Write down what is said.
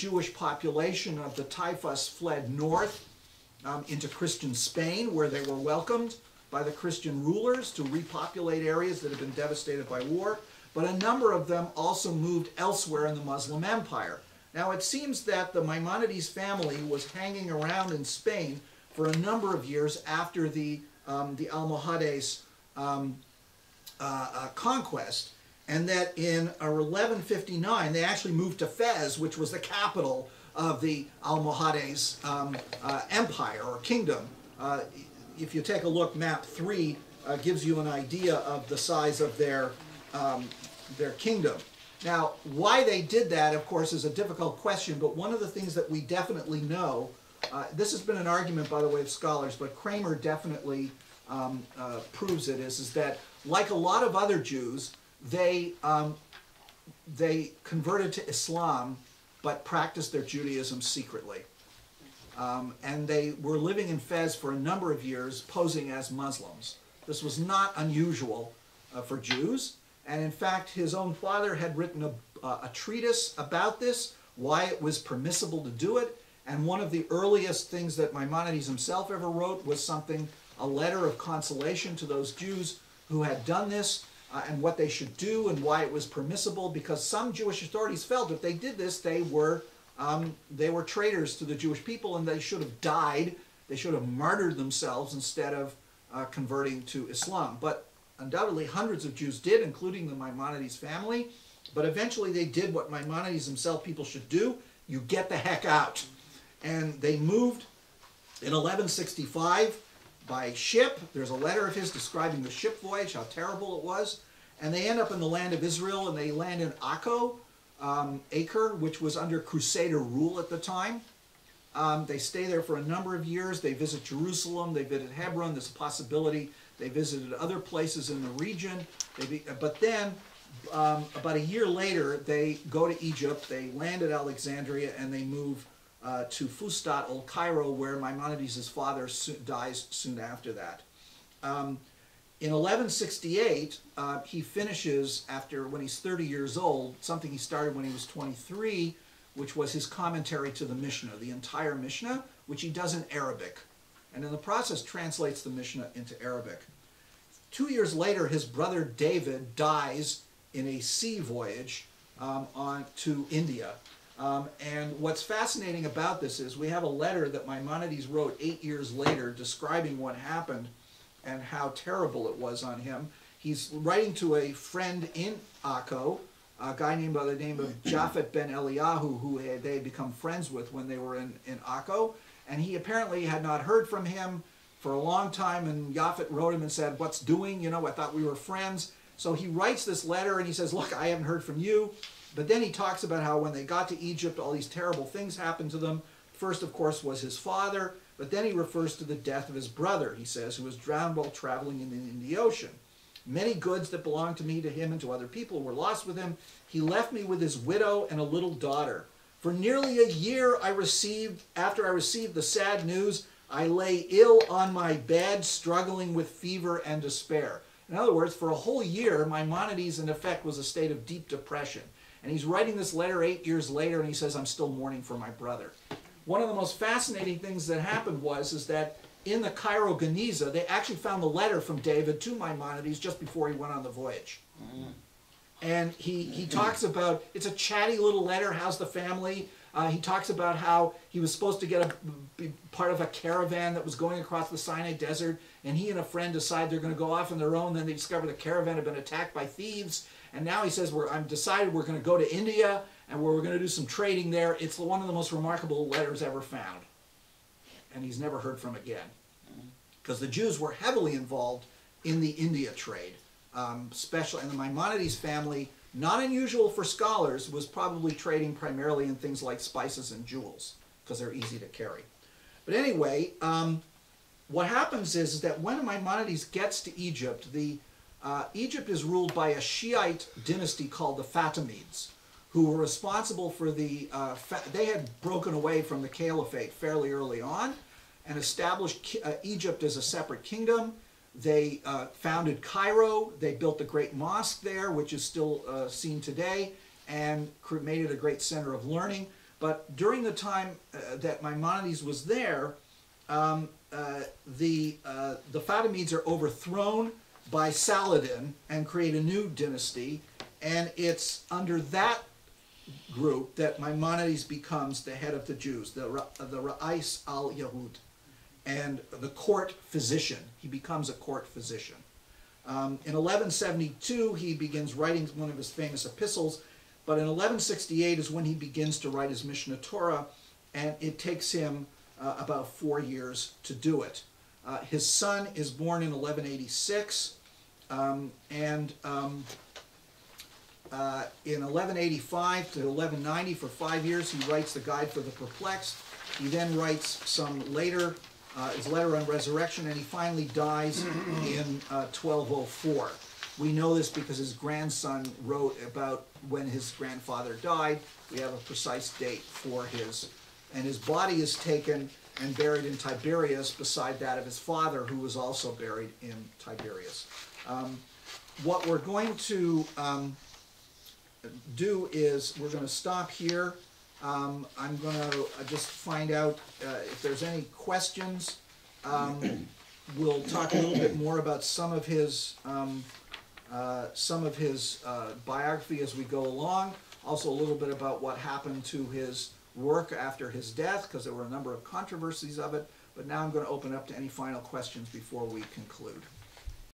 Jewish population of the Taifas fled north um, into Christian Spain, where they were welcomed by the Christian rulers to repopulate areas that had been devastated by war. But a number of them also moved elsewhere in the Muslim Empire. Now it seems that the Maimonides family was hanging around in Spain for a number of years after the, um, the Almohades um, uh, uh, conquest, and that in 1159 they actually moved to Fez, which was the capital of the Almohades um, uh, empire or kingdom. Uh, if you take a look, map 3 uh, gives you an idea of the size of their, um, their kingdom. Now, why they did that, of course, is a difficult question, but one of the things that we definitely know, uh, this has been an argument, by the way, of scholars, but Kraemer definitely um, uh, proves it, is, is that like a lot of other Jews, they, um, they converted to Islam, but practiced their Judaism secretly. Um, and they were living in Fez for a number of years, posing as Muslims. This was not unusual uh, for Jews. And in fact, his own father had written a, uh, a treatise about this, why it was permissible to do it. And one of the earliest things that Maimonides himself ever wrote was something, a letter of consolation to those Jews who had done this uh, and what they should do and why it was permissible because some Jewish authorities felt if they did this, they were, um, they were traitors to the Jewish people and they should have died. They should have martyred themselves instead of uh, converting to Islam. But undoubtedly hundreds of Jews did, including the Maimonides family. But eventually they did what Maimonides himself people should do. You get the heck out. And they moved in 1165 by ship. There's a letter of his describing the ship voyage, how terrible it was. And they end up in the land of Israel and they land in Akko, um, Acre, which was under Crusader rule at the time. Um, they stay there for a number of years. They visit Jerusalem. They visit Hebron. There's a possibility they visited other places in the region. Be, but then, um, about a year later, they go to Egypt. They land at Alexandria and they move uh, to Fustat, Old Cairo, where Maimonides' father so dies soon after that. Um, in 1168, uh, he finishes, after when he's 30 years old, something he started when he was 23, which was his commentary to the Mishnah, the entire Mishnah, which he does in Arabic. And in the process translates the Mishnah into Arabic. Two years later, his brother David dies in a sea voyage um, on to India. Um, and what's fascinating about this is we have a letter that Maimonides wrote eight years later describing what happened and how terrible it was on him. He's writing to a friend in Akko, a guy named by the name of Japhet ben Eliyahu, who had, they had become friends with when they were in, in Akko. And he apparently had not heard from him for a long time. And Japhet wrote him and said, What's doing? You know, I thought we were friends. So he writes this letter and he says, Look, I haven't heard from you. But then he talks about how when they got to Egypt, all these terrible things happened to them. First, of course, was his father, but then he refers to the death of his brother, he says, who was drowned while traveling in, in the ocean. Many goods that belonged to me, to him, and to other people were lost with him. He left me with his widow and a little daughter. For nearly a year I received, after I received the sad news, I lay ill on my bed, struggling with fever and despair. In other words, for a whole year, Maimonides, in effect, was a state of deep depression. And he's writing this letter eight years later, and he says, I'm still mourning for my brother. One of the most fascinating things that happened was is that in the Cairo Geniza, they actually found the letter from David to Maimonides just before he went on the voyage. Mm. And he, he talks about, it's a chatty little letter, how's the family? Uh, he talks about how he was supposed to get a be part of a caravan that was going across the Sinai desert, and he and a friend decide they're going to go off on their own. Then they discover the caravan had been attacked by thieves, and now he says, we're, I'm decided we're going to go to India and we're going to do some trading there. It's one of the most remarkable letters ever found. And he's never heard from again. Because the Jews were heavily involved in the India trade. Um, special, and the Maimonides family, not unusual for scholars, was probably trading primarily in things like spices and jewels, because they're easy to carry. But anyway, um, what happens is, is that when Maimonides gets to Egypt, the uh, Egypt is ruled by a Shiite dynasty called the Fatimids, who were responsible for the, uh, they had broken away from the caliphate fairly early on and established uh, Egypt as a separate kingdom. They uh, founded Cairo, they built the great mosque there, which is still uh, seen today, and made it a great center of learning. But during the time uh, that Maimonides was there, um, uh, the uh, the Fatimids are overthrown by Saladin and create a new dynasty, and it's under that group that Maimonides becomes the head of the Jews, the the Ra'is al Yahud, and the court physician. He becomes a court physician. Um, in 1172, he begins writing one of his famous epistles, but in 1168 is when he begins to write his Mishnah Torah, and it takes him uh, about four years to do it. Uh, his son is born in 1186, um, and um, uh, in 1185 to 1190, for five years, he writes the Guide for the Perplexed. He then writes some later, uh, his letter on resurrection, and he finally dies in uh, 1204. We know this because his grandson wrote about when his grandfather died. We have a precise date for his, and his body is taken and buried in Tiberias beside that of his father, who was also buried in Tiberias. Um, what we're going to um, do is we're going to stop here. Um, I'm going to just find out uh, if there's any questions. Um, we'll talk a little bit more about some of his um, uh, some of his uh, biography as we go along. Also, a little bit about what happened to his work after his death, because there were a number of controversies of it. But now I'm going to open up to any final questions before we conclude.